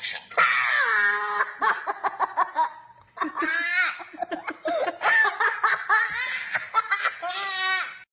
声大